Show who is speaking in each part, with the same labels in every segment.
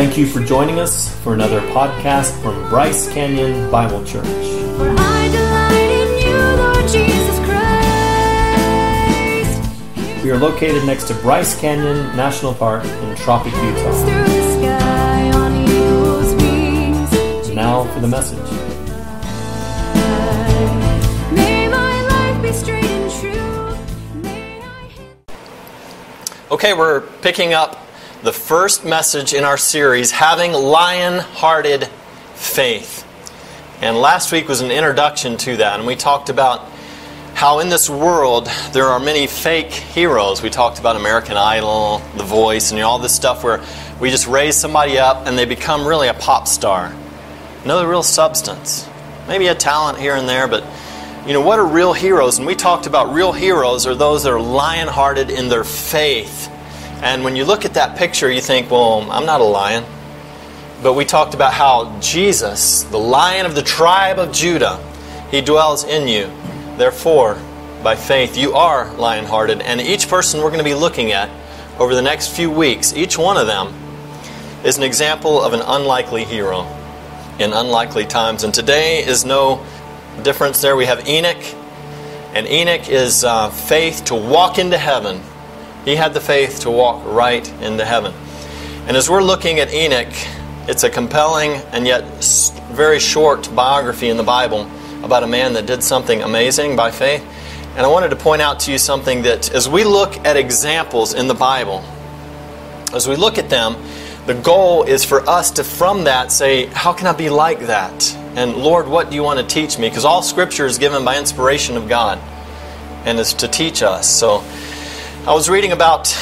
Speaker 1: Thank you for joining us for another podcast from Bryce Canyon Bible Church.
Speaker 2: For I delight in you, Lord Jesus Christ.
Speaker 1: We are located next to Bryce Canyon National Park in Tropic, Utah.
Speaker 2: Through the sky on eagle's wings.
Speaker 1: Now for the message.
Speaker 2: May my life be straight and true. May I
Speaker 3: Okay, we're picking up the first message in our series, Having Lion Hearted Faith. And last week was an introduction to that, and we talked about how in this world there are many fake heroes. We talked about American Idol, The Voice, and you know, all this stuff where we just raise somebody up and they become really a pop star. No real substance. Maybe a talent here and there, but you know, what are real heroes? And we talked about real heroes are those that are lion hearted in their faith. And when you look at that picture, you think, well, I'm not a lion. But we talked about how Jesus, the lion of the tribe of Judah, he dwells in you. Therefore, by faith, you are lion hearted. And each person we're going to be looking at over the next few weeks, each one of them is an example of an unlikely hero in unlikely times. And today is no difference there. We have Enoch, and Enoch is uh, faith to walk into heaven. He had the faith to walk right into heaven. And as we're looking at Enoch, it's a compelling and yet very short biography in the Bible about a man that did something amazing by faith. And I wanted to point out to you something that as we look at examples in the Bible, as we look at them, the goal is for us to, from that, say, How can I be like that? And Lord, what do you want to teach me? Because all Scripture is given by inspiration of God and is to teach us. So I was reading about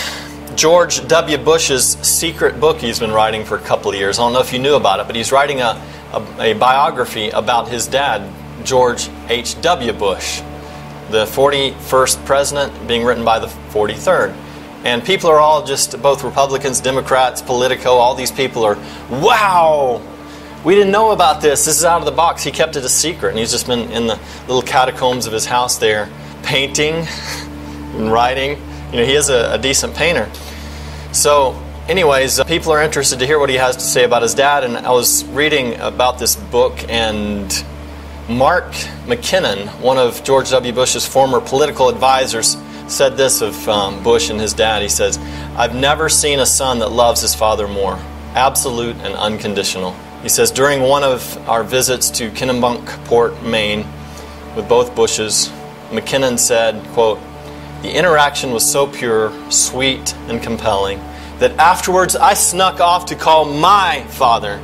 Speaker 3: George W. Bush's secret book he's been writing for a couple of years. I don't know if you knew about it, but he's writing a, a, a biography about his dad, George H.W. Bush, the 41st president being written by the 43rd. And people are all just, both Republicans, Democrats, Politico, all these people are, wow, we didn't know about this. This is out of the box. He kept it a secret, and he's just been in the little catacombs of his house there, painting and writing. You know, he is a, a decent painter. So, anyways, uh, people are interested to hear what he has to say about his dad, and I was reading about this book, and Mark McKinnon, one of George W. Bush's former political advisors, said this of um, Bush and his dad. He says, I've never seen a son that loves his father more, absolute and unconditional. He says, during one of our visits to Kennebunkport, Maine, with both Bushes, McKinnon said, quote, the interaction was so pure, sweet, and compelling that afterwards I snuck off to call my father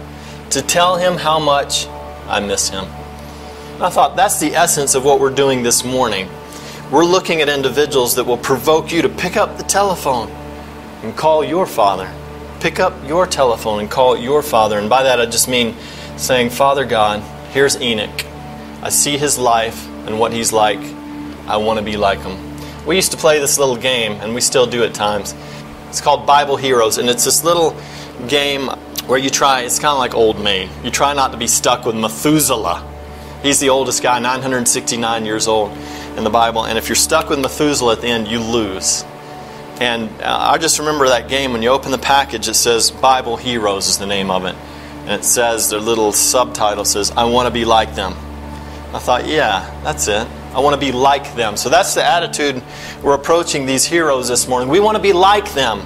Speaker 3: to tell him how much I miss him. And I thought that's the essence of what we're doing this morning. We're looking at individuals that will provoke you to pick up the telephone and call your father. Pick up your telephone and call your father. And by that, I just mean saying, Father God, here's Enoch. I see his life and what he's like. I want to be like him. We used to play this little game, and we still do at times. It's called Bible Heroes, and it's this little game where you try, it's kind of like Old Maid. You try not to be stuck with Methuselah. He's the oldest guy, 969 years old in the Bible, and if you're stuck with Methuselah at the end, you lose. And uh, I just remember that game when you open the package, it says Bible Heroes is the name of it. And it says, their little subtitle says, I want to be like them. I thought, yeah, that's it. I want to be like them. So that's the attitude we're approaching these heroes this morning. We want to be like them.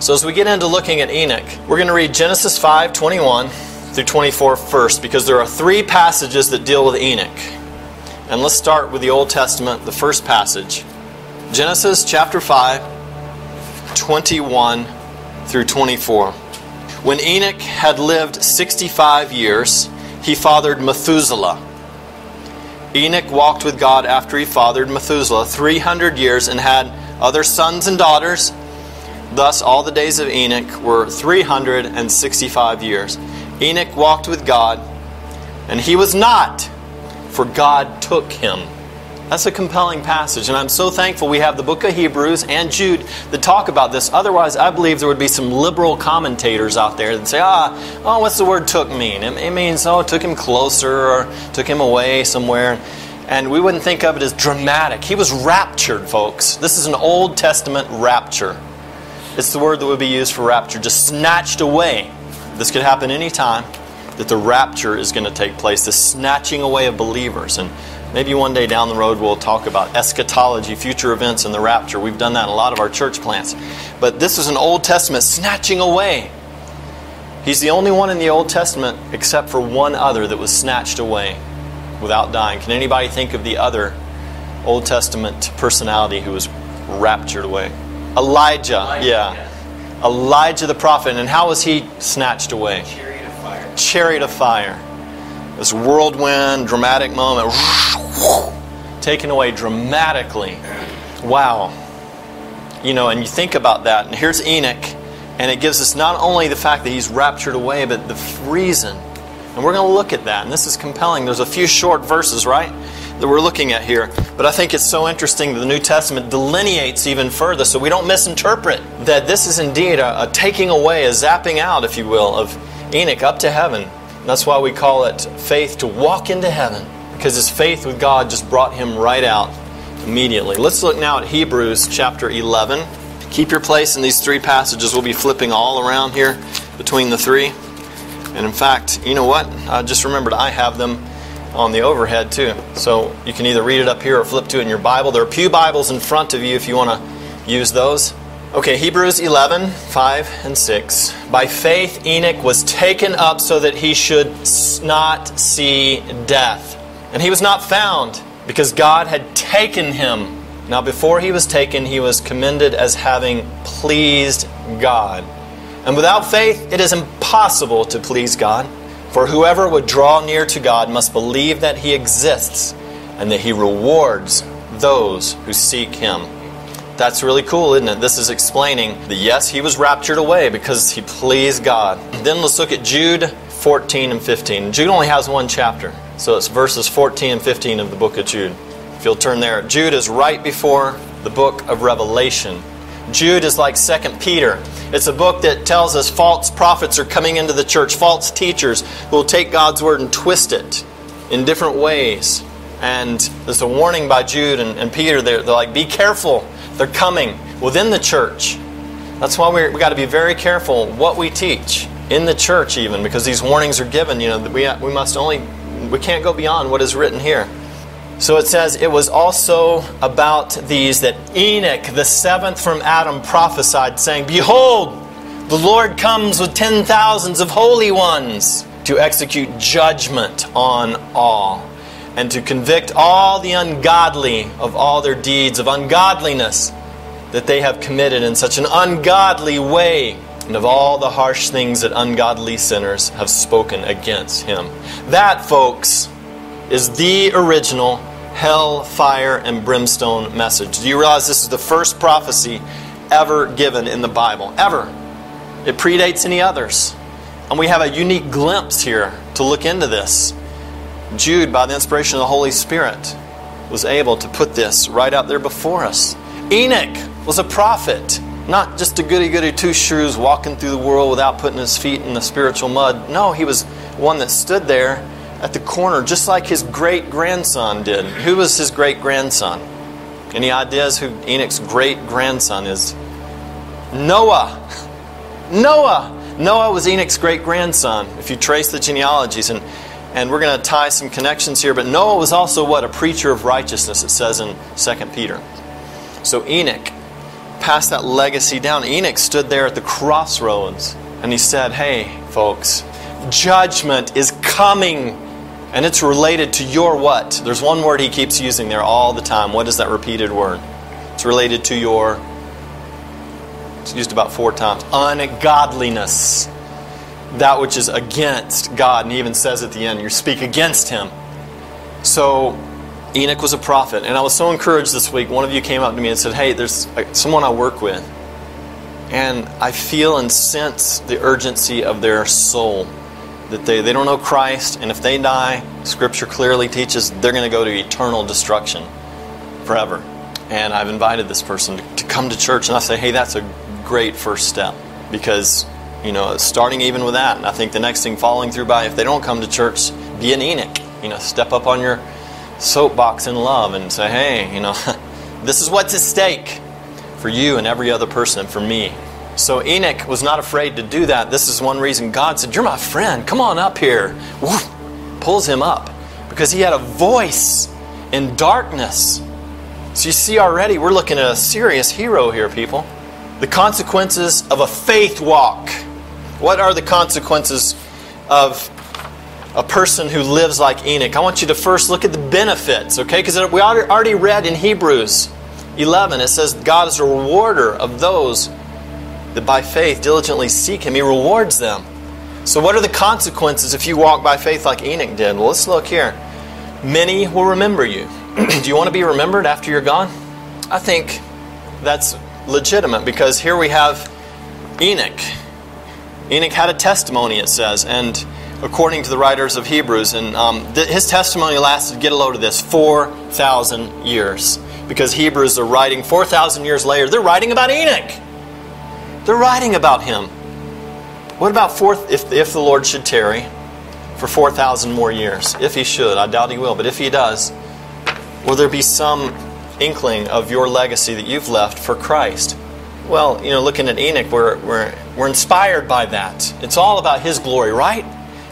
Speaker 3: So as we get into looking at Enoch, we're going to read Genesis 5 21 through 24 first because there are three passages that deal with Enoch. And let's start with the Old Testament, the first passage Genesis chapter 5, 21 through 24. When Enoch had lived 65 years, he fathered Methuselah. Enoch walked with God after he fathered Methuselah 300 years and had other sons and daughters. Thus, all the days of Enoch were 365 years. Enoch walked with God, and he was not, for God took him. That's a compelling passage, and I'm so thankful we have the book of Hebrews and Jude that talk about this. Otherwise, I believe there would be some liberal commentators out there that say, ah, oh, what's the word took mean? It, means, oh, it took him closer or took him away somewhere. And we wouldn't think of it as dramatic. He was raptured, folks. This is an Old Testament rapture. It's the word that would be used for rapture, just snatched away. This could happen anytime that the rapture is going to take place, the snatching away of believers. And maybe one day down the road we'll talk about eschatology, future events, and the rapture. We've done that in a lot of our church plants. But this is an Old Testament snatching away. He's the only one in the Old Testament except for one other that was snatched away without dying. Can anybody think of the other Old Testament personality who was raptured away? Elijah.
Speaker 4: Elijah,
Speaker 3: yeah. Elijah the prophet. And how was he snatched away?
Speaker 4: Chariot of fire.
Speaker 3: chariot of fire. This whirlwind, dramatic moment, taken away dramatically. Wow. You know, and you think about that, and here's Enoch, and it gives us not only the fact that he's raptured away, but the reason. And we're going to look at that, and this is compelling. There's a few short verses, right, that we're looking at here. But I think it's so interesting that the New Testament delineates even further so we don't misinterpret that this is indeed a, a taking away, a zapping out, if you will, of Enoch up to heaven. And that's why we call it faith to walk into heaven, because his faith with God just brought him right out immediately. Let's look now at Hebrews chapter 11. Keep your place in these three passages. We'll be flipping all around here between the three. And in fact, you know what? I just remembered I have them on the overhead too. So you can either read it up here or flip to it in your Bible. There are Pew Bibles in front of you if you want to use those. Okay, Hebrews 11, 5 and 6. By faith, Enoch was taken up so that he should not see death. And he was not found because God had taken him. Now, before he was taken, he was commended as having pleased God. And without faith, it is impossible to please God. For whoever would draw near to God must believe that he exists and that he rewards those who seek him. That's really cool, isn't it? This is explaining that yes, he was raptured away because he pleased God. Then let's look at Jude 14 and 15. Jude only has one chapter, so it's verses 14 and 15 of the book of Jude. If you'll turn there, Jude is right before the book of Revelation. Jude is like 2 Peter. It's a book that tells us false prophets are coming into the church, false teachers who will take God's word and twist it in different ways. And there's a warning by Jude and, and Peter. They're, they're like, be careful. They're coming within the church. That's why we're, we got to be very careful what we teach in the church, even because these warnings are given. You know, we, we must only, we can't go beyond what is written here. So it says, It was also about these that Enoch, the seventh from Adam, prophesied, saying, Behold, the Lord comes with ten thousands of holy ones to execute judgment on all, and to convict all the ungodly of all their deeds of ungodliness that they have committed in such an ungodly way, and of all the harsh things that ungodly sinners have spoken against him. That, folks, is the original hell, fire, and brimstone message. Do you realize this is the first prophecy ever given in the Bible? Ever. It predates any others. And we have a unique glimpse here to look into this. Jude, by the inspiration of the Holy Spirit, was able to put this right out there before us. Enoch was a prophet, not just a goody goody two shoes walking through the world without putting his feet in the spiritual mud. No, he was one that stood there at the corner, just like his great grandson did. Who was his great grandson? Any ideas who Enoch's great grandson is? Noah. Noah. Noah was Enoch's great grandson, if you trace the genealogies. And, and we're going to tie some connections here. But Noah was also what? A preacher of righteousness, it says in 2 Peter. So Enoch passed that legacy down. Enoch stood there at the crossroads and he said, Hey, folks, judgment is coming. And it's related to your what? There's one word he keeps using there all the time. What is that repeated word? It's related to your, it's used about four times, ungodliness. That which is against God. And he even says at the end, you speak against him. So Enoch was a prophet. And I was so encouraged this week. One of you came up to me and said, Hey, there's uh, someone I work with. And I feel and sense the urgency of their soul. That they, they don't know Christ, and if they die, Scripture clearly teaches they're going to go to eternal destruction forever. And I've invited this person to, to come to church, and I say, hey, that's a great first step. Because, you know, starting even with that, and I think the next thing following through by, if they don't come to church, be an Enoch. You know, step up on your soapbox in love and say, hey, you know, this is what's at stake for you and every other person and for me. So Enoch was not afraid to do that. This is one reason God said, You're my friend. Come on up here. Woof, pulls him up because he had a voice in darkness. So you see already, we're looking at a serious hero here, people. The consequences of a faith walk. What are the consequences of a person who lives like Enoch? I want you to first look at the benefits, okay? Because we already read in Hebrews 11, it says, God is a rewarder of those that by faith diligently seek Him. He rewards them. So, what are the consequences if you walk by faith like Enoch did? Well, let's look here. Many will remember you. Do you want to be remembered after you're gone? I think that's legitimate because here we have Enoch. Enoch had a testimony, it says, and according to the writers of Hebrews, and um, th- his testimony lasted, get a load of this, 4,000 years. Because Hebrews are writing 4,000 years later, they're writing about Enoch. They're writing about him. What about fourth, if, if the Lord should tarry for 4,000 more years? If he should, I doubt he will, but if he does, will there be some inkling of your legacy that you've left for Christ? Well, you know, looking at Enoch, we're, we're, we're inspired by that. It's all about his glory, right?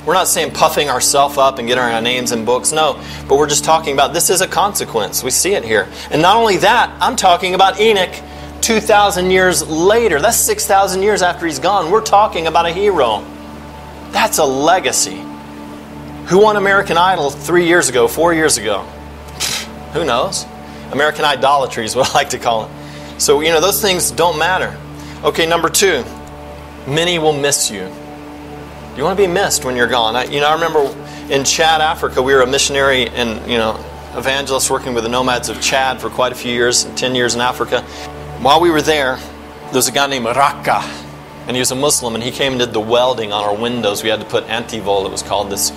Speaker 3: We're not saying puffing ourselves up and getting our names in books, no. But we're just talking about this is a consequence. We see it here. And not only that, I'm talking about Enoch 2,000 years later. That's 6,000 years after he's gone. We're talking about a hero. That's a legacy. Who won American Idol three years ago, four years ago? Who knows? American idolatry is what I like to call it. So, you know, those things don't matter. Okay, number two, many will miss you. You want to be missed when you're gone. I, you know, I remember in Chad, Africa, we were a missionary and, you know, evangelist working with the nomads of Chad for quite a few years, 10 years in Africa. While we were there, there was a guy named Raka, and he was a Muslim, and he came and did the welding on our windows. We had to put anti-vol, it was called this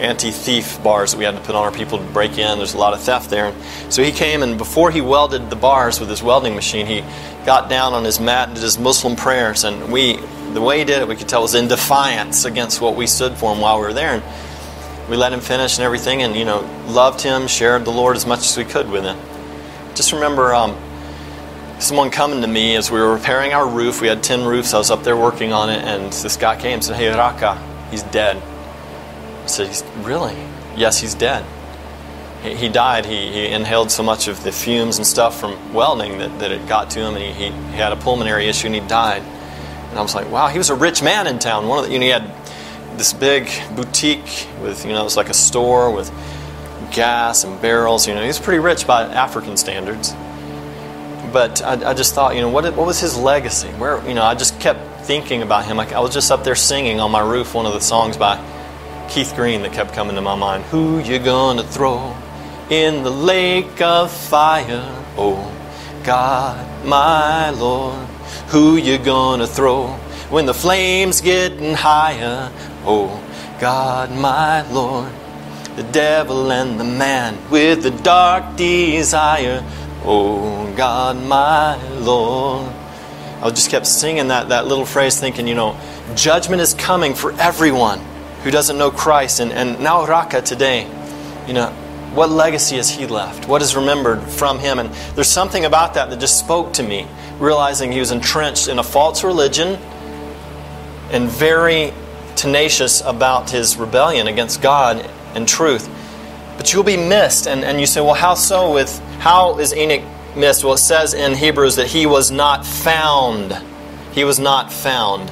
Speaker 3: anti-thief bars that we had to put on our people to break in. There's a lot of theft there. So he came, and before he welded the bars with his welding machine, he got down on his mat and did his Muslim prayers. And we, the way he did it, we could tell was in defiance against what we stood for him while we were there. And we let him finish and everything, and you know, loved him, shared the Lord as much as we could with him. Just remember. Um, someone coming to me as we were repairing our roof. We had 10 roofs. I was up there working on it, and this guy came and said, Hey, Raqqa, he's dead. He's, Really? Yes, he's dead. He, he died. He, he inhaled so much of the fumes and stuff from welding that, that it got to him, and he, he, he had a pulmonary issue and he died. And I was like, Wow, he was a rich man in town. One of the, you know, he had this big boutique with, you know, it was like a store with gas and barrels. You know, he was pretty rich by African standards but I, I, just thought, you know, what, what was his legacy? Where, you know, I just kept thinking about him. Like I was just up there singing on my roof one of the songs by Keith Green that kept coming to my mind. Who you gonna throw in the lake of fire? Oh, God, my Lord. Who you gonna throw when the flames getting higher? Oh, God, my Lord. The devil and the man with the dark desire. Oh God, my Lord. I just kept singing that, that little phrase, thinking, you know, judgment is coming for everyone who doesn't know Christ. And, and now Raqqa today, you know, what legacy has he left? What is remembered from him? And there's something about that that just spoke to me, realizing he was entrenched in a false religion and very tenacious about his rebellion against God and truth. But you'll be missed. And, and you say, well, how so with how is Enoch missed? Well, it says in Hebrews that he was not found. He was not found.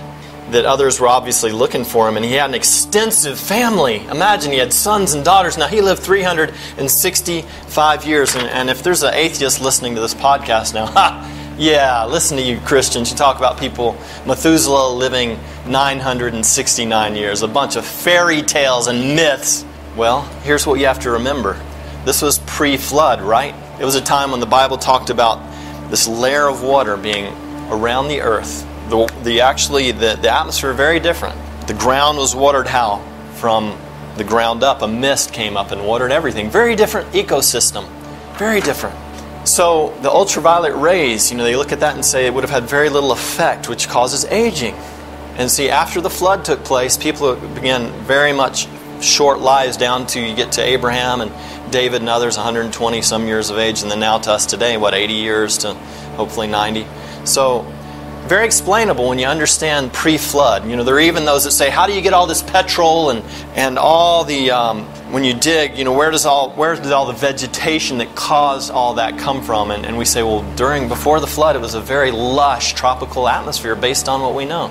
Speaker 3: That others were obviously looking for him, and he had an extensive family. Imagine he had sons and daughters. Now, he lived 365 years, and, and if there's an atheist listening to this podcast now, ha, yeah, listen to you Christians. You talk about people, Methuselah living 969 years, a bunch of fairy tales and myths. Well, here's what you have to remember this was pre flood, right? It was a time when the Bible talked about this layer of water being around the earth. The, the actually the, the atmosphere very different. The ground was watered how? From the ground up. A mist came up and watered everything. Very different ecosystem. Very different. So the ultraviolet rays, you know, they look at that and say it would have had very little effect, which causes aging. And see, after the flood took place, people began very much short lives down to you get to Abraham and David and others, 120 some years of age, and then now to us today, what, 80 years to hopefully 90. So very explainable when you understand pre-flood. You know, there are even those that say, "How do you get all this petrol and and all the um, when you dig? You know, where does all where did all the vegetation that caused all that come from?" And, and we say, "Well, during before the flood, it was a very lush tropical atmosphere based on what we know."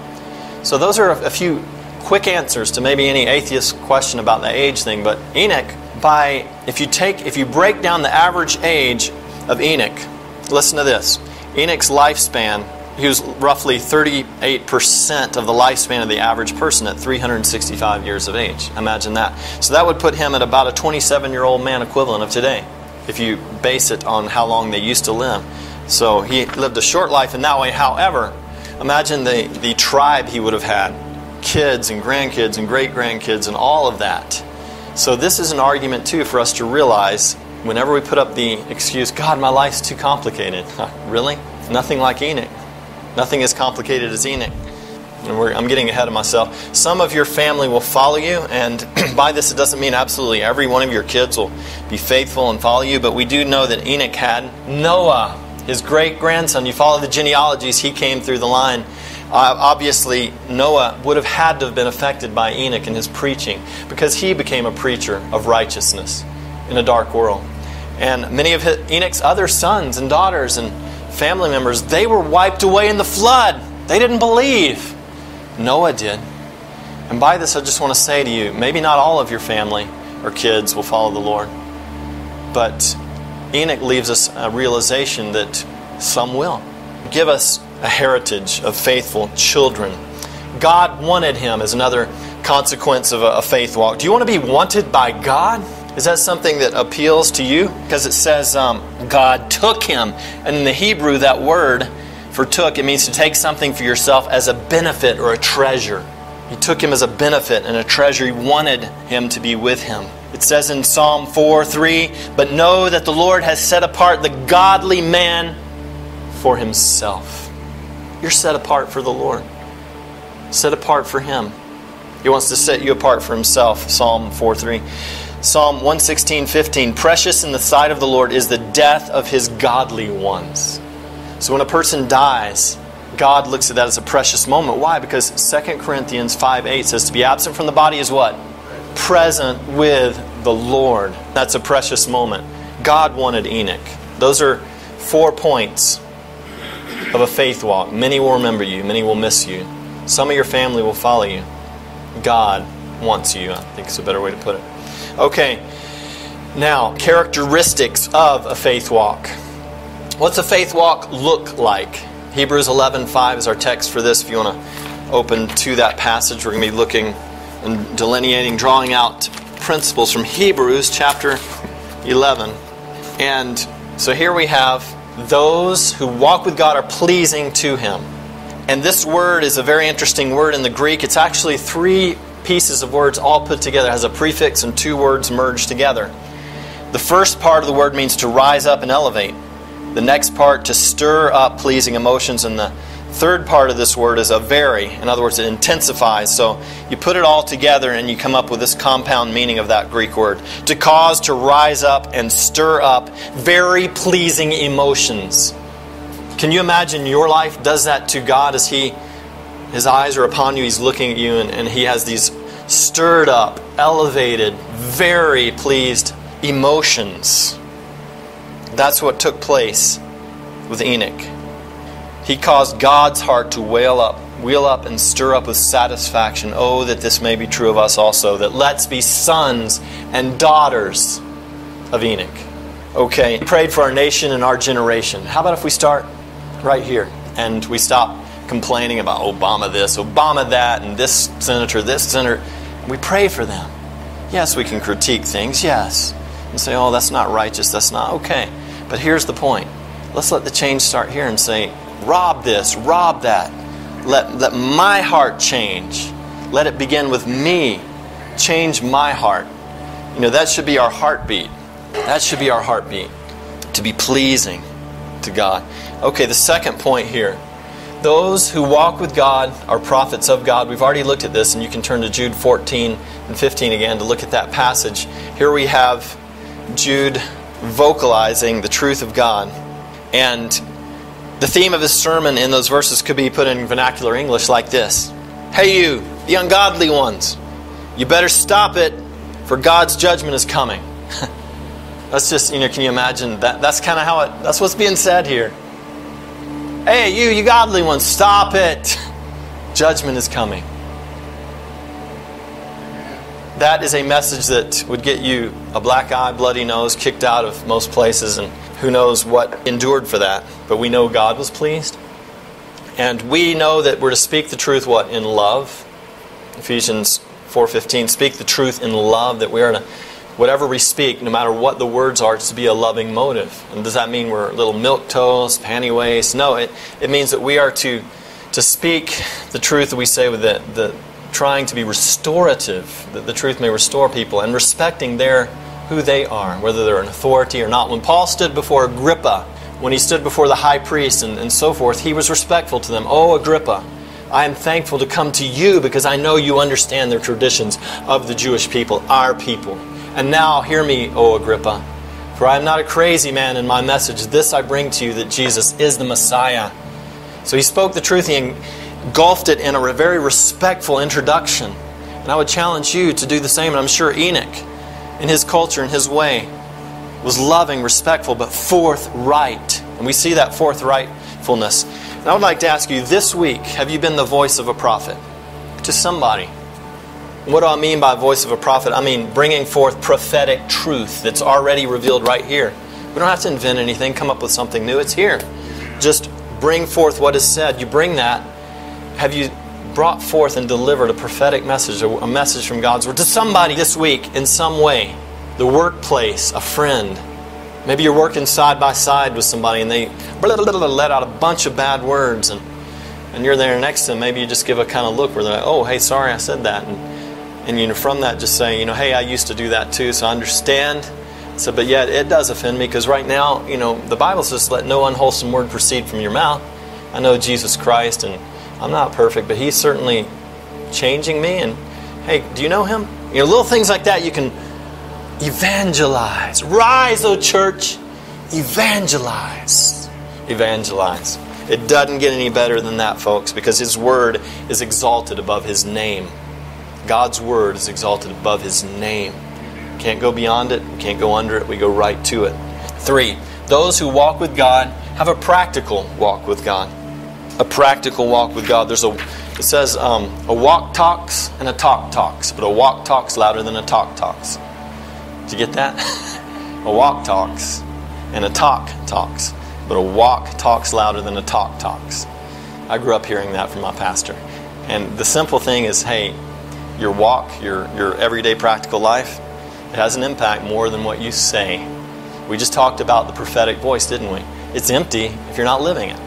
Speaker 3: So those are a, a few quick answers to maybe any atheist question about the age thing. But Enoch, by if you take if you break down the average age of Enoch, listen to this. Enoch's lifespan he was roughly 38% of the lifespan of the average person at 365 years of age. Imagine that. So that would put him at about a 27 year old man equivalent of today, if you base it on how long they used to live. So he lived a short life in that way. However, imagine the, the tribe he would have had kids and grandkids and great grandkids and all of that. So this is an argument, too, for us to realize whenever we put up the excuse, God, my life's too complicated. really? Nothing like Enoch. Nothing as complicated as Enoch. And I'm getting ahead of myself. Some of your family will follow you, and by this, it doesn't mean absolutely every one of your kids will be faithful and follow you, but we do know that Enoch had Noah, his great grandson. You follow the genealogies, he came through the line. Uh, obviously, Noah would have had to have been affected by Enoch and his preaching because he became a preacher of righteousness in a dark world. And many of his, Enoch's other sons and daughters and family members, they were wiped away in the flood. They didn't believe. Noah did. And by this, I just want to say to you maybe not all of your family or kids will follow the Lord, but Enoch leaves us a realization that some will. Give us a heritage of faithful children. God wanted him as another consequence of a, a faith walk. Do you want to be wanted by God? Is that something that appeals to you? Because it says um, God took him. And in the Hebrew, that word for took, it means to take something for yourself as a benefit or a treasure. He took him as a benefit and a treasure. He wanted him to be with him. It says in Psalm 4 3, But know that the Lord has set apart the godly man for himself. You're set apart for the Lord, set apart for him. He wants to set you apart for himself. Psalm 4 3. Psalm 116, 15. Precious in the sight of the Lord is the death of his godly ones. So when a person dies, God looks at that as a precious moment. Why? Because 2 Corinthians 5 8 says to be absent from the body is what? Present with the Lord. That's a precious moment. God wanted Enoch. Those are four points of a faith walk. Many will remember you, many will miss you. Some of your family will follow you. God wants you, I think is a better way to put it. Okay, now, characteristics of a faith walk. What's a faith walk look like? Hebrews 11:5 is our text for this. If you want to open to that passage, we're going to be looking and delineating, drawing out principles from Hebrews chapter 11. And so here we have those who walk with God are pleasing to Him. And this word is a very interesting word in the Greek. It's actually three pieces of words all put together. Has a prefix and two words merged together. The first part of the word means to rise up and elevate. The next part to stir up pleasing emotions. And the third part of this word is a very. In other words, it intensifies. So you put it all together and you come up with this compound meaning of that Greek word. To cause to rise up and stir up very pleasing emotions. Can you imagine your life does that to God as He his eyes are upon you, he's looking at you, and, and he has these stirred up, elevated, very pleased emotions. That's what took place with Enoch. He caused God's heart to wail up, wheel up, and stir up with satisfaction. Oh, that this may be true of us also, that let's be sons and daughters of Enoch. Okay, prayed for our nation and our generation. How about if we start right here and we stop complaining about Obama this, Obama that, and this senator, this senator. We pray for them. Yes, we can critique things, yes. And say, oh, that's not righteous, that's not okay. But here's the point. Let's let the change start here and say, Rob this, Rob that. Let, let my heart change. Let it begin with me. Change my heart. You know, that should be our heartbeat. That should be our heartbeat. To be pleasing to God. Okay, the second point here those who walk with God are prophets of God. We've already looked at this, and you can turn to Jude 14 and 15 again to look at that passage. Here we have Jude vocalizing the truth of God. And The theme of his sermon in those verses could be put in vernacular English like this Hey, you, the ungodly ones, you better stop it, for God's judgment is coming. that's just, you know, can you imagine that? That's kind of how it, that's what's being said here. Hey, you, you godly ones, stop it. Judgment is coming. That is a message that would get you a black eye, bloody nose, kicked out of most places, and who knows what endured for that. But we know God was pleased. And we know that we're to speak the truth what? In love. Ephesians 4:15 speak the truth in love that we are to whatever we speak no matter what the words are it's to be a loving motive. And does that mean we're little milk toast, panty waist? No, it, it means that we are to to speak the truth that we say with the, the trying to be restorative, that the truth may restore people and respecting their who they are, whether they're an authority or not. When Paul stood before Agrippa, when he stood before the high priest and, and so forth, he was respectful to them. Oh, Agrippa, I am thankful to come to you because I know you understand the traditions of the Jewish people, our people. And now hear me, O Agrippa, for I am not a crazy man in my message. This I bring to you that Jesus is the Messiah. So he spoke the truth, he engulfed it in a very respectful introduction. And I would challenge you to do the same, and I'm sure Enoch, in his culture, in his way, was loving, respectful, but forthright. And we see that forthrightfulness. And I would like to ask you this week have you been the voice of a prophet to somebody? What do I mean by voice of a prophet? I mean bringing forth prophetic truth that's already revealed right here. We don't have to invent anything, come up with something new. It's here. Just bring forth what is said. You bring that. Have you brought forth and delivered a prophetic message, a message from God's word to somebody this week in some way? The workplace, a friend. Maybe you're working side by side with somebody and they let out a bunch of bad words and, and you're there next to them. Maybe you just give a kind of look where they're like, oh, hey, sorry I said that. And, and you know, from that, just saying, you know, hey, I used to do that too, so I understand. So, but yet it does offend me because right now, you know, the Bible says, let no unwholesome word proceed from your mouth. I know Jesus Christ and I'm not perfect, but He's certainly changing me. And hey, do you know Him? You know, little things like that you can evangelize. Rise, O church, evangelize. Evangelize. It doesn't get any better than that, folks, because His Word is exalted above His name. God's Word is exalted above His name. Can't go beyond it, can't go under it, we go right to it. Three, those who walk with God have a practical walk with God. A practical walk with God. There's a it says um, a walk talks and a talk talks, but a walk talks louder than a talk talks. Did you get that? a walk talks and a talk talks, but a walk talks louder than a talk talks. I grew up hearing that from my pastor. And the simple thing is hey, your walk, your, your everyday practical life, it has an impact more than what you say. We just talked about the prophetic voice, didn't we? It's empty if you're not living it.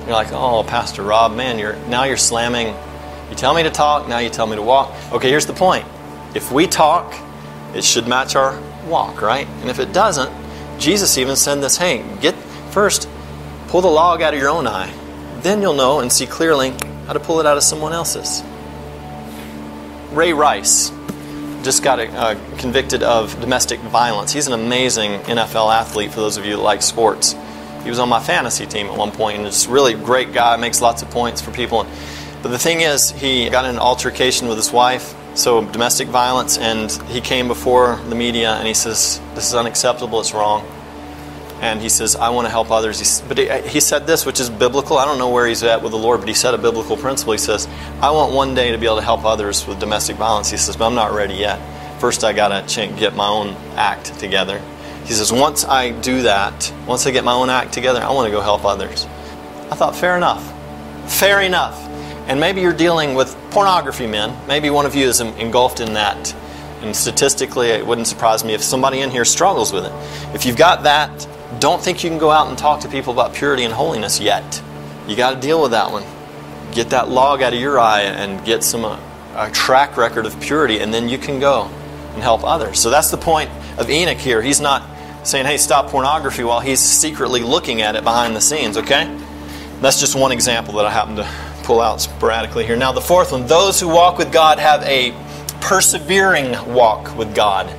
Speaker 3: You're like, oh, Pastor Rob, man, you're now you're slamming. You tell me to talk, now you tell me to walk. Okay, here's the point. If we talk, it should match our walk, right? And if it doesn't, Jesus even said this, hey, get first, pull the log out of your own eye. Then you'll know and see clearly how to pull it out of someone else's. Ray Rice just got uh, convicted of domestic violence. He's an amazing NFL athlete for those of you that like sports. He was on my fantasy team at one point, and just really great guy, makes lots of points for people. But the thing is, he got in an altercation with his wife, so domestic violence, and he came before the media and he says, This is unacceptable, it's wrong. And he says, I want to help others. He, but he, he said this, which is biblical. I don't know where he's at with the Lord, but he said a biblical principle. He says, I want one day to be able to help others with domestic violence. He says, but I'm not ready yet. First, I got to get my own act together. He says, once I do that, once I get my own act together, I want to go help others. I thought, fair enough. Fair enough. And maybe you're dealing with pornography men. Maybe one of you is engulfed in that. And statistically, it wouldn't surprise me if somebody in here struggles with it. If you've got that, don't think you can go out and talk to people about purity and holiness yet. You got to deal with that one. Get that log out of your eye and get some uh, a track record of purity, and then you can go and help others. So that's the point of Enoch here. He's not saying, "Hey, stop pornography," while he's secretly looking at it behind the scenes. Okay, that's just one example that I happen to pull out sporadically here. Now, the fourth one: those who walk with God have a persevering walk with God.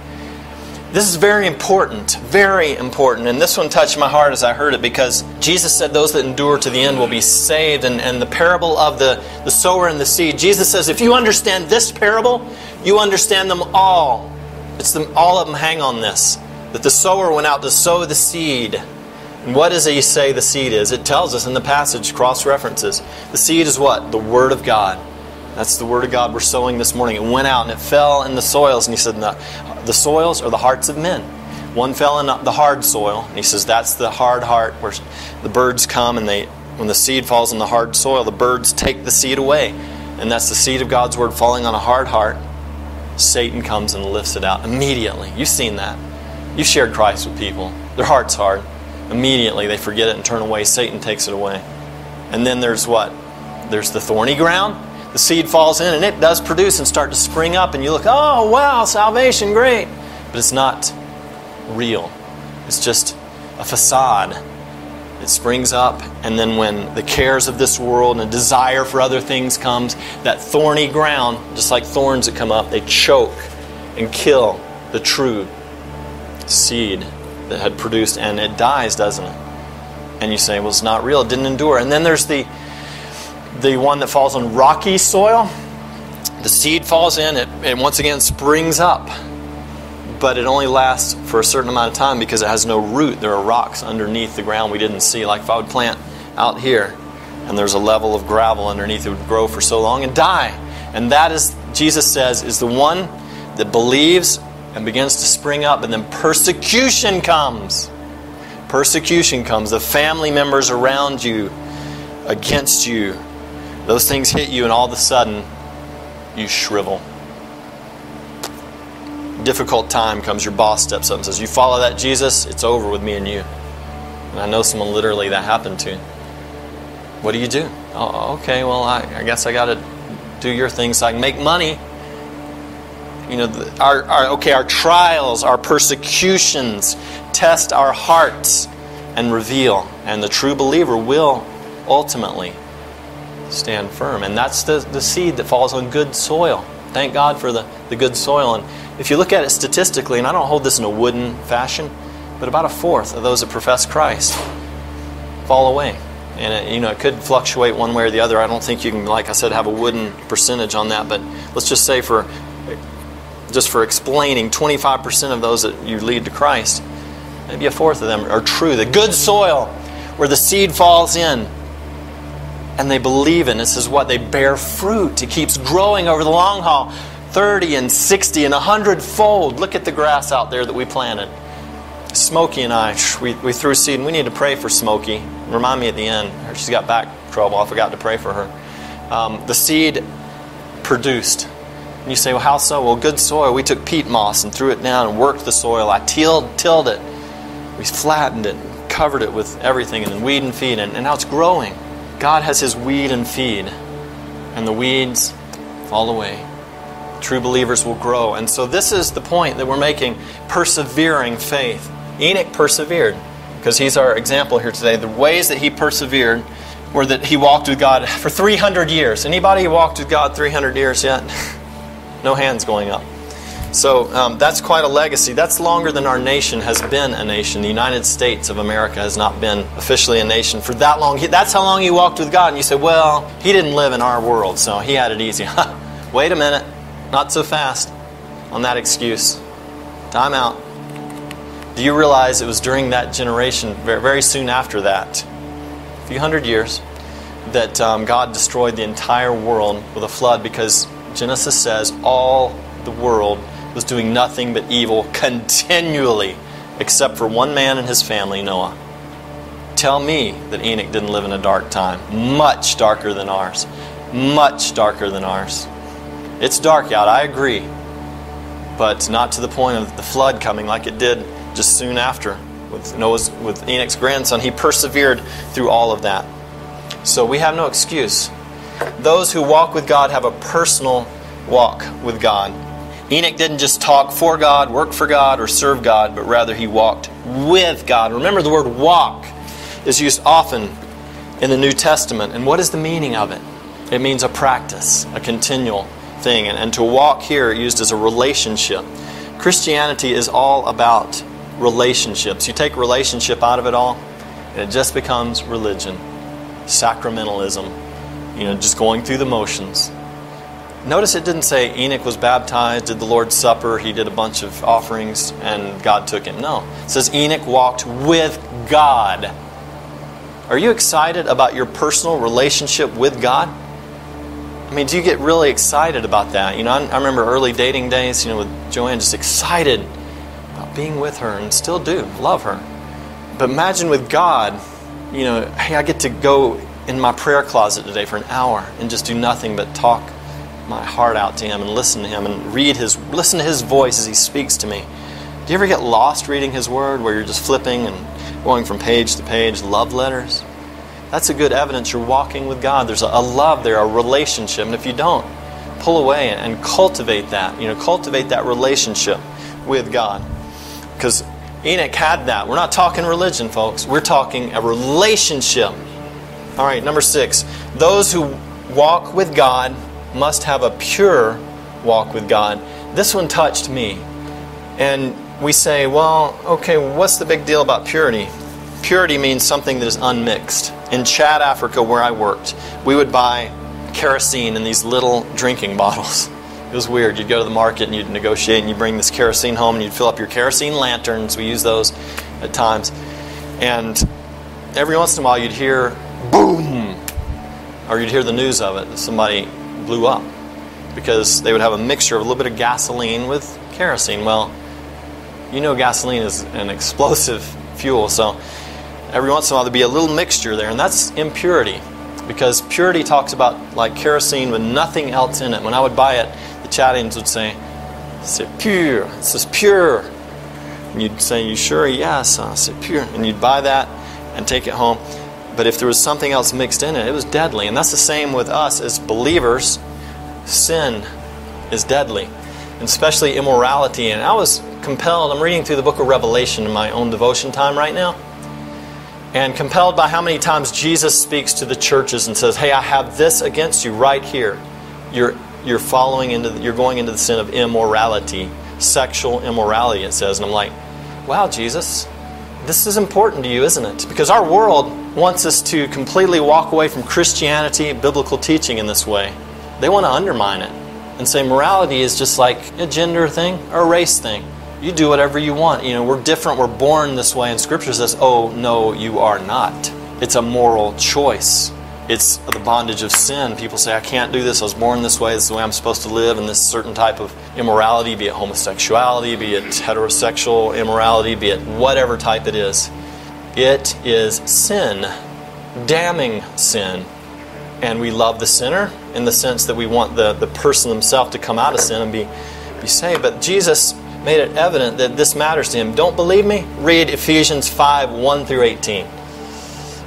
Speaker 3: This is very important, very important. And this one touched my heart as I heard it because Jesus said those that endure to the end will be saved. And, and the parable of the, the sower and the seed, Jesus says, if you understand this parable, you understand them all. It's them, all of them hang on this. That the sower went out to sow the seed. And what does he say the seed is? It tells us in the passage, cross references. The seed is what? The Word of God. That's the Word of God we're sowing this morning. It went out and it fell in the soils. And he said, the, the soils are the hearts of men. One fell in the hard soil. And he says, that's the hard heart where the birds come and they, when the seed falls in the hard soil, the birds take the seed away. And that's the seed of God's Word falling on a hard heart. Satan comes and lifts it out immediately. You've seen that. You've shared Christ with people. Their heart's hard. Immediately they forget it and turn away. Satan takes it away. And then there's what? There's the thorny ground. The seed falls in and it does produce and start to spring up, and you look, oh, wow, salvation, great. But it's not real, it's just a facade. It springs up, and then when the cares of this world and a desire for other things comes, that thorny ground, just like thorns that come up, they choke and kill the true seed that had produced, and it dies, doesn't it? And you say, well, it's not real, it didn't endure. And then there's the the one that falls on rocky soil. The seed falls in, it, it once again springs up, but it only lasts for a certain amount of time because it has no root. There are rocks underneath the ground we didn't see. Like if I would plant out here, and there's a level of gravel underneath, it would grow for so long and die. And that is, Jesus says, is the one that believes and begins to spring up, and then persecution comes. Persecution comes. The family members around you, against you, those things hit you, and all of a sudden, you shrivel. Difficult time comes, your boss steps up and says, You follow that Jesus, it's over with me and you. And I know someone literally that happened to. What do you do? Oh, okay, well, I, I guess I got to do your thing so I can make money. You know, our, our, okay, our trials, our persecutions test our hearts and reveal. And the true believer will ultimately stand firm. And that's the, the seed that falls on good soil. Thank God for the, the good soil. And if you look at it statistically, and I don't hold this in a wooden fashion, but about a fourth of those that profess Christ fall away. And it, you know, it could fluctuate one way or the other. I don't think you can, like I said, have a wooden percentage on that. But let's just say for just for explaining, 25% of those that you lead to Christ, maybe a fourth of them are true. The good soil, where the seed falls in, and they believe in. This is what they bear fruit. It keeps growing over the long haul 30 and 60 and 100 fold. Look at the grass out there that we planted. Smokey and I, we, we threw seed, and we need to pray for Smokey. Remind me at the end. She's got back trouble. I forgot to pray for her. Um, the seed produced. And you say, well, how so? Well, good soil. We took peat moss and threw it down and worked the soil. I tilled, tilled it. We flattened it, covered it with everything, and then weed and feed, and, and now it's growing. God has His weed and feed, and the weeds fall away. True believers will grow. And so, this is the point that we're making persevering faith. Enoch persevered because he's our example here today. The ways that he persevered were that he walked with God for 300 years. Anybody walked with God 300 years yet? no hands going up. So um, that's quite a legacy. That's longer than our nation has been a nation. The United States of America has not been officially a nation for that long. That's how long he walked with God. And you say, well, he didn't live in our world, so he had it easy. Wait a minute. Not so fast on that excuse. Time out. Do you realize it was during that generation, very, very soon after that, a few hundred years, that um, God destroyed the entire world with a flood because Genesis says all the world was doing nothing but evil continually, except for one man and his family, Noah. Tell me that Enoch didn't live in a dark time, much darker than ours. Much darker than ours. It's dark out, I agree, but not to the point of the flood coming like it did just soon after with Noah's with Enoch's grandson. He persevered through all of that. So we have no excuse. Those who walk with God have a personal walk with God. Enoch didn't just talk for God, work for God, or serve God, but rather he walked with God. Remember, the word walk is used often in the New Testament. And what is the meaning of it? It means a practice, a continual thing. And, and to walk here used as a relationship. Christianity is all about relationships. You take relationship out of it all, and it just becomes religion, sacramentalism, you know, just going through the motions. Notice it didn't say Enoch was baptized, did the Lord's Supper, he did a bunch of offerings, and God took him. No. It says Enoch walked with God. Are you excited about your personal relationship with God? I mean, do you get really excited about that? You know, I, I remember early dating days, you know, with Joanne, just excited about being with her and still do, love her. But imagine with God, you know, hey, I get to go in my prayer closet today for an hour and just do nothing but talk my heart out to him and listen to him and read his listen to his voice as he speaks to me. Do you ever get lost reading his word where you're just flipping and going from page to page, love letters? That's a good evidence you're walking with God. There's a, love there, a relationship. And if you don't, pull away and cultivate that. You know, cultivate that relationship with God. Because Enoch had that. We're not talking religion, folks. We're talking a relationship. All right, number six. Those who walk with God must have a pure walk with God. This one touched me. And we say, well, okay, what's the big deal about purity? Purity means something that is unmixed. In Chad, Africa, where I worked, we would buy kerosene in these little drinking bottles. It was weird. You'd go to the market and you'd negotiate and you'd bring this kerosene home and you'd fill up your kerosene lanterns. We use those at times. And every once in a while you'd hear boom, or you'd hear the news of it. Somebody blew up because they would have a mixture of a little bit of gasoline with kerosene. Well, you know gasoline is an explosive fuel, so every once in a while there'd be a little mixture there, and that's impurity. Because purity talks about like kerosene with nothing else in it. When I would buy it, the Chadians would say, C'est pure. It says pure. And you'd say, You sure? Yes, uh, c'est pure. And you'd buy that and take it home. But if there was something else mixed in it, it was deadly. And that's the same with us as believers. Sin is deadly, and especially immorality. And I was compelled, I'm reading through the book of Revelation in my own devotion time right now. And compelled by how many times Jesus speaks to the churches and says, Hey, I have this against you right here. You're, you're following into, the, you're going into the sin of immorality, sexual immorality, it says. And I'm like, Wow, Jesus, this is important to you, isn't it? Because our world wants us to completely walk away from Christianity, and biblical teaching in this way. They want to undermine it and say morality is just like a gender thing or a race thing. You do whatever you want. You know, we're different, we're born this way, and Scripture says, oh, no, you are not. It's a moral choice. It's the bondage of sin. People say, I can't do this. I was born this way. This is the way I'm supposed to live. And this certain type of immorality, be it homosexuality, be it heterosexual immorality, be it whatever type it is, it is sin, damning sin. And we love the sinner in the sense that we want the, the person themselves to come out of sin and be, be saved. But Jesus made it evident that this matters to him. Don't believe me? Read Ephesians 5 1 through 18.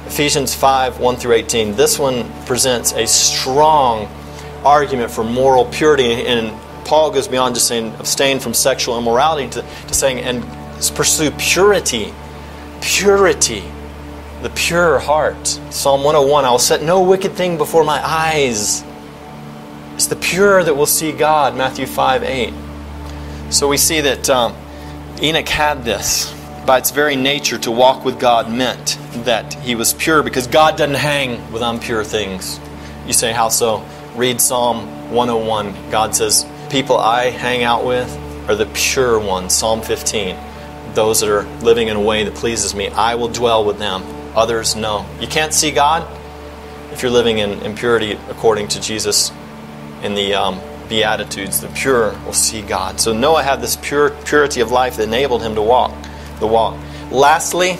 Speaker 3: Ephesians 5 1 through 18. This one presents a strong argument for moral purity, and Paul goes beyond just saying abstain from sexual immorality to, to saying and pursue purity. Purity. The pure heart. Psalm 101 I will set no wicked thing before my eyes. It's the pure that will see God. Matthew 5 8. So we see that um, Enoch had this. By its very nature, to walk with God meant that he was pure because God doesn't hang with impure things. You say, How so? Read Psalm 101. God says, People I hang out with are the pure ones. Psalm 15. Those that are living in a way that pleases me, I will dwell with them. Others, no. You can't see God if you're living in impurity according to Jesus in the um, Beatitudes. The pure will see God. So Noah had this pure purity of life that enabled him to walk the walk. Lastly,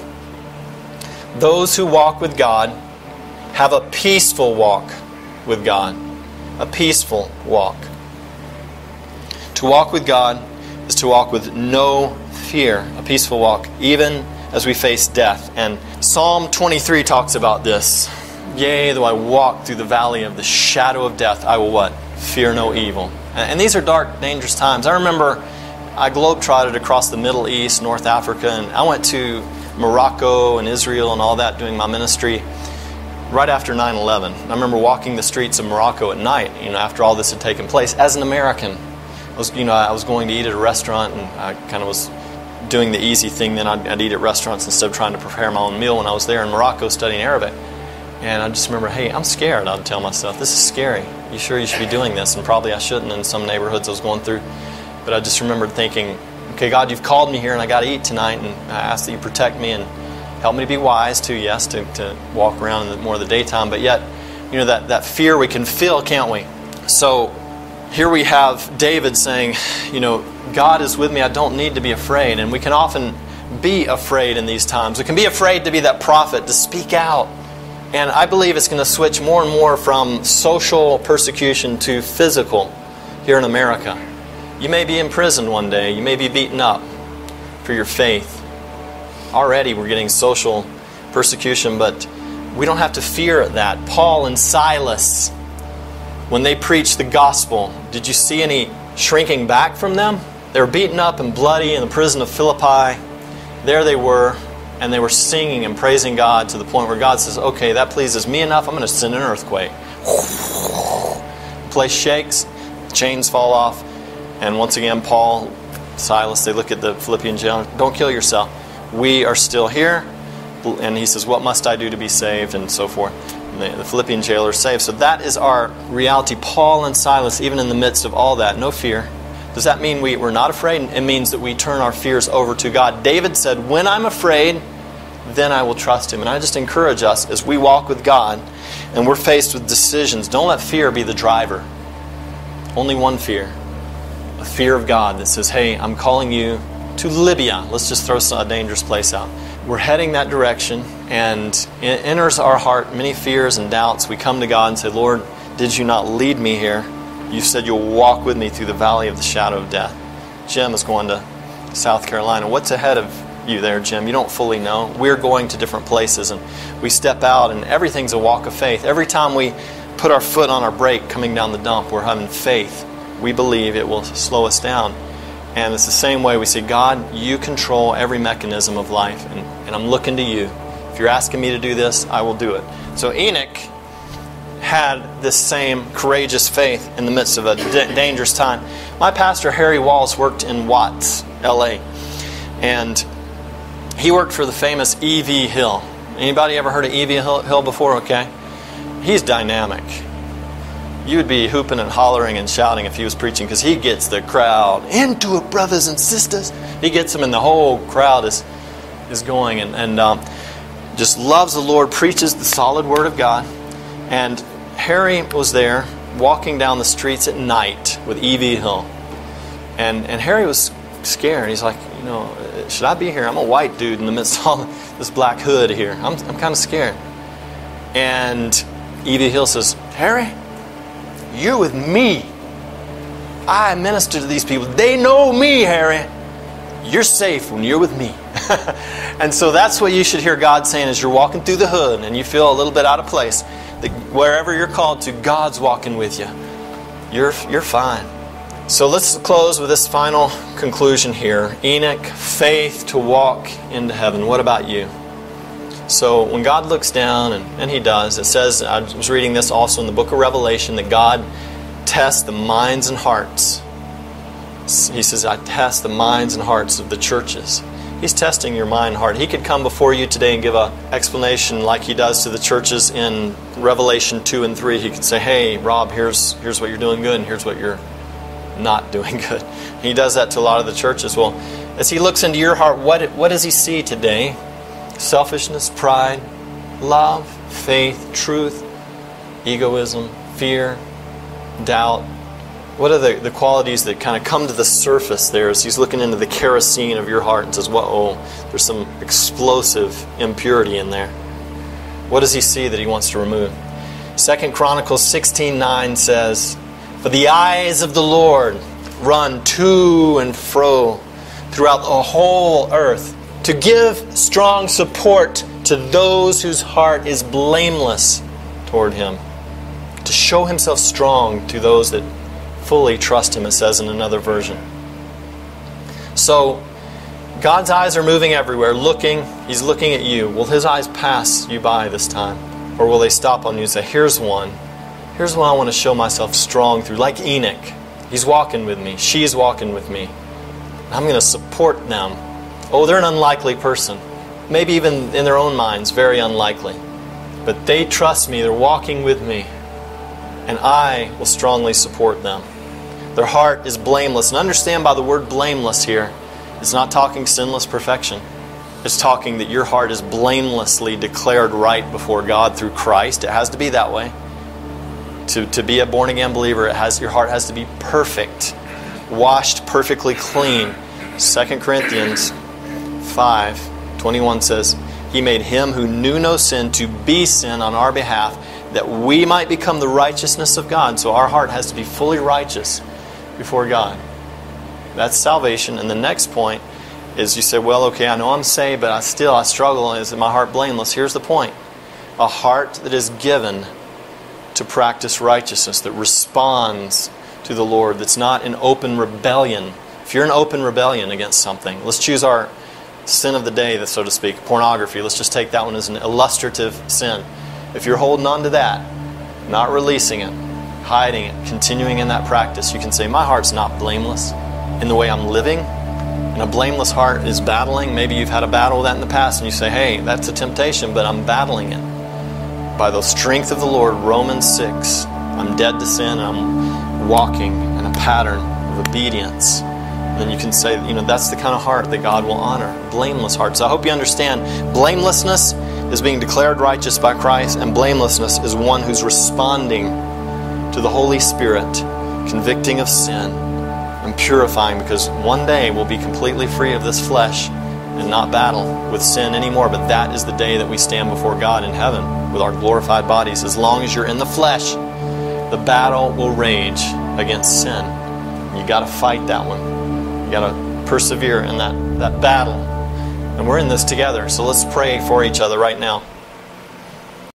Speaker 3: those who walk with God have a peaceful walk with God. A peaceful walk. To walk with God is to walk with no fear, a peaceful walk, even as we face death. And Psalm 23 talks about this. Yea, though I walk through the valley of the shadow of death, I will what? Fear no evil. And these are dark, dangerous times. I remember I globetrotted across the Middle East, North Africa, and I went to Morocco and Israel and all that doing my ministry right after 9 11. I remember walking the streets of Morocco at night, you know, after all this had taken place as an American. I was, you know, I was going to eat at a restaurant, and I kind of was doing the easy thing. Then I'd, I'd eat at restaurants instead of trying to prepare my own meal when I was there in Morocco studying Arabic. And I just remember, hey, I'm scared. I'd tell myself, this is scary. You sure you should be doing this? And probably I shouldn't in some neighborhoods I was going through. But I just remembered thinking, okay, God, you've called me here and I got to eat tonight, and I ask that you protect me and help me to be wise too, yes, to, to walk around in the, more of the daytime. But yet, you know, that, that fear we can feel, can't we? So here we have David saying, you know, God is with me, I don't need to be afraid. And we can often be afraid in these times. We can be afraid to be that prophet, to speak out. And I believe it's going to switch more and more from social persecution to physical here in America. You may be imprisoned one day, you may be beaten up for your faith. Already we're getting social persecution, but we don't have to fear that. Paul and Silas, when they preached the gospel, did you see any shrinking back from them? They were beaten up and bloody in the prison of Philippi. There they were, and they were singing and praising God to the point where God says, Okay, that pleases me enough. I'm going to send an earthquake. place shakes, chains fall off, and once again, Paul, Silas, they look at the Philippian jailer, Don't kill yourself. We are still here. And he says, What must I do to be saved? and so forth. And the, the Philippian jailer is saved. So that is our reality. Paul and Silas, even in the midst of all that, no fear. Does that mean we, we're not afraid? It means that we turn our fears over to God. David said, When I'm afraid, then I will trust Him. And I just encourage us as we walk with God and we're faced with decisions, don't let fear be the driver. Only one fear a fear of God that says, Hey, I'm calling you to Libya. Let's just throw a dangerous place out. We're heading that direction, and it enters our heart many fears and doubts. We come to God and say, Lord, did you not lead me here? You said you'll walk with me through the valley of the shadow of death. Jim is going to South Carolina. What's ahead of you there, Jim? You don't fully know. We're going to different places, and we step out, and everything's a walk of faith. Every time we put our foot on our brake coming down the dump, we're having faith. We believe it will slow us down. And it's the same way we say, God, you control every mechanism of life, and, and I'm looking to you. If you're asking me to do this, I will do it. So Enoch had this same courageous faith in the midst of a d- dangerous time. My pastor, Harry Walls, worked in Watts, LA, and he worked for the famous E.V. Hill. Anybody ever heard of E.V. Hill, before? Okay. He's dynamic. You would be hooping and hollering and shouting if he was preaching because he gets the crowd into it, brothers and sisters. He gets them, and the whole crowd is, is going and, and um, just loves the Lord, preaches the solid word of God. And Harry was there walking down the streets at night with E.V. Hill. And, and Harry was scared. He's like, you know, should I be here? I'm a white dude in the midst of all this black hood here. I'm, I'm kind of scared. And E.V. Hill says, Harry, you're with me. I minister to these people. They know me, Harry. You're safe when you're with me. and so that's what you should hear God saying as you're walking through the hood and you feel a little bit out of place. Wherever you're called to, God's walking with you. You're, you're fine. So let's close with this final conclusion here Enoch, faith to walk into heaven. What about you? So when God looks down, and, and He does, it says, I was reading this also in the book of Revelation, that God tests the minds and hearts. He says, I test the minds and hearts of the churches. He's testing your mind heart. He could come before you today and give an explanation like he does to the churches in Revelation 2 and 3. He could say, Hey, Rob, here's, here's what you're doing good, and here's what you're not doing good. He does that to a lot of the churches. Well, as he looks into your heart, what, what does he see today? selfishness, pride, love, faith, truth, egoism, fear, doubt. What are the, the qualities that kind of come to the surface there as he's looking into the kerosene of your heart and says, Whoa, there's some explosive impurity in there? What does he see that he wants to remove? Second Chronicles 16:9 says, For the eyes of the Lord run to and fro throughout the whole earth to give strong support to those whose heart is blameless toward Him, to show Himself strong to those that fully trust Him, it says in another version. So, God's eyes are moving everywhere, looking. He's looking at you. Will His eyes pass you by this time? Or will they stop on you and say, Here's one. Here's one I want to show myself strong through, like Enoch. He's walking with me. She's walking with me. I'm going to support them. Oh, they're an unlikely person. Maybe even in their own minds, very unlikely. But they trust me. They're walking with me. And I will strongly support them. Their heart is blameless. And understand by the word blameless here, it's not talking sinless perfection. It's talking that your heart is blamelessly declared right before God through Christ. It has to be that way. To, to be a born again believer, it has your heart has to be perfect, washed perfectly clean. 2 Corinthians 5 21 says, He made him who knew no sin to be sin on our behalf, that we might become the righteousness of God. So our heart has to be fully righteous before God. That's salvation. And the next point is you say, well, okay, I know I'm saved, but I still I struggle. Is my heart blameless? Here's the point: a heart that is given to practice righteousness, that responds to the Lord, that's not in open rebellion. If you're in open rebellion against something, let's choose our sin of the day, so to speak, pornography. Let's just take that one as an illustrative sin. If you're holding on to that, not releasing it, hiding it, continuing in that practice, you can say, My heart's not blameless in the way I'm living. And a blameless heart is battling. Maybe you've had a battle with that in the past, and you say, Hey, that's a temptation, but I'm battling it. By the strength of the Lord, Romans 6, I'm dead to sin, and I'm walking in a pattern of obedience. Then you can say, you know, that's the kind of heart that God will honor. Blameless heart. So I hope you understand blamelessness is being declared righteous by Christ, and blamelessness is one who's responding to the Holy Spirit, convicting of sin and purifying because one day we'll be completely free of this flesh and not battle with sin anymore. But that is the day that we stand before God in heaven with our glorified bodies. As long as you're in the flesh, the battle will rage against sin. You got to fight that one. You got to persevere in that, that battle. And we're in this together. So let's pray for each other right now.